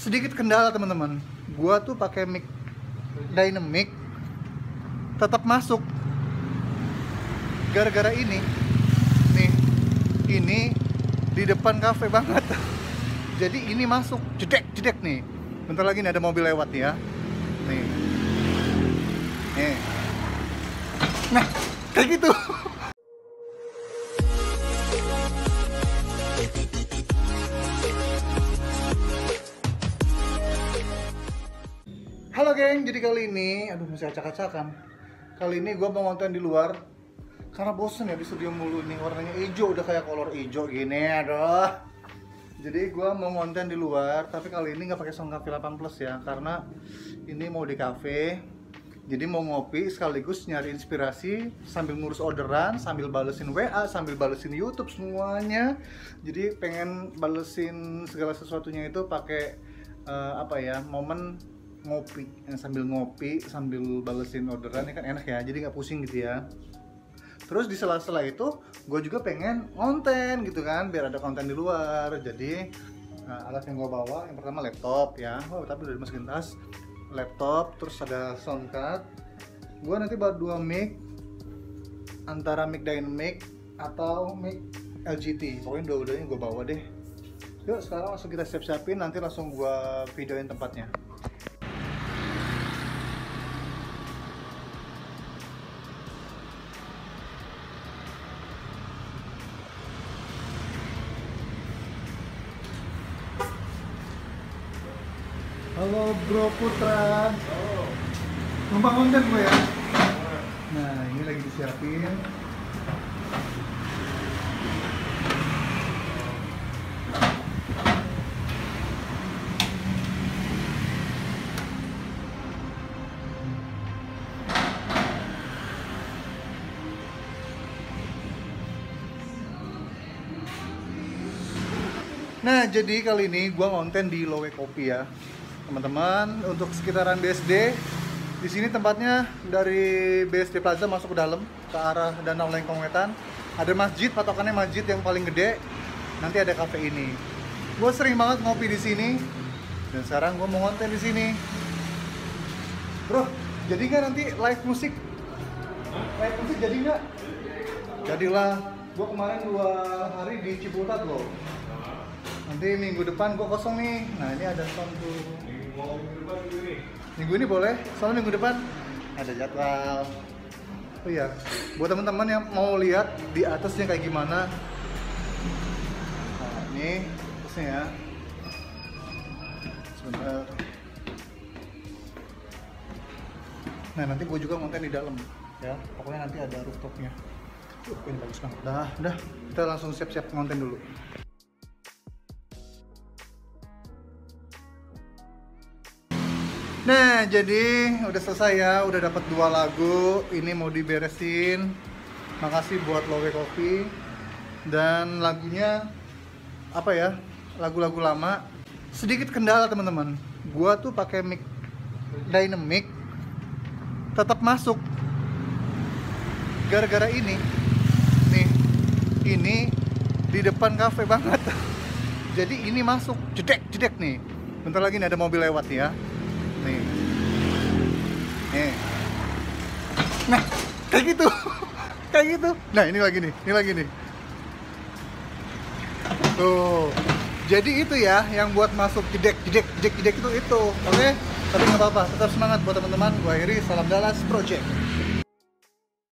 sedikit kendala teman-teman. Gua tuh pakai mic dynamic tetap masuk. Gara-gara ini nih ini di depan kafe banget. Jadi ini masuk jedek jedek nih. Bentar lagi nih ada mobil lewat ya. Nih. Nih. Nah kayak gitu Halo geng, jadi kali ini, aduh masih acak-acakan. Kali ini gue mau ngonten di luar Karena bosen ya di studio mulu nih, warnanya hijau, udah kayak kolor hijau gini, aduh. Jadi gue mau ngonten di luar, tapi kali ini nggak pakai cafe 8 plus ya Karena ini mau di cafe. Jadi mau ngopi sekaligus nyari inspirasi sambil ngurus orderan, sambil balesin WA, sambil balesin YouTube semuanya. Jadi pengen balesin segala sesuatunya itu pakai eh, apa ya momen ngopi yang sambil ngopi sambil balesin orderan ini kan enak ya jadi nggak pusing gitu ya. Terus di sela-sela itu gue juga pengen konten gitu kan biar ada konten di luar. Jadi nah, alat yang gue bawa yang pertama laptop ya. Oh tapi udah dimasukin tas laptop terus ada sound card. Gue nanti bawa dua mic antara mic dynamic atau mic LGT pokoknya dua-duanya gue bawa deh. Yuk sekarang langsung kita siap-siapin nanti langsung gue videoin tempatnya Halo Bro Putra. Numpang konten gue ya. Nah, ini lagi disiapin. Nah, jadi kali ini gua ngonten di Lowe Kopi ya. Teman-teman, untuk sekitaran BSD di sini tempatnya dari BSD Plaza masuk ke dalam ke arah Danau Lengkong Wetan. Ada masjid, patokannya masjid yang paling gede. Nanti ada cafe ini. Gue sering banget ngopi di sini. Dan sekarang gue mau ngonten di sini. Bro, jadi nggak nanti live musik? Live musik jadi nggak? Jadilah. Gue kemarin dua hari di Ciputat loh nanti minggu depan gue kosong nih nah ini ada sound tuh minggu ini boleh? Soalnya minggu depan. Ada jadwal. Oh iya. Buat teman-teman yang mau lihat di atasnya kayak gimana. Nah ini atasnya ya. Sebentar. Nah nanti gue juga konten di dalam. Ya pokoknya nanti ada rooftopnya. Uh, ini bagus banget. Dah, dah. Kita langsung siap-siap konten dulu. Nah, jadi udah selesai ya, udah dapat dua lagu. Ini mau diberesin. Makasih buat Lowe Coffee. Dan lagunya apa ya? Lagu-lagu lama. Sedikit kendala teman-teman. Gua tuh pakai mic dynamic tetap masuk. Gara-gara ini. Nih. Ini di depan kafe banget. Jadi ini masuk jedek-jedek nih. Bentar lagi nih ada mobil lewat ya nih. Nih. Nah kayak gitu. Kayak gitu. Nah ini lagi nih ini lagi nih. Tuh. Jadi itu ya yang buat masuk jedek jedek jedek jedek itu itu. Oke? Okay? tapi nggak apa-apa tetap semangat buat teman-teman. Gue akhiri salam Dallas Project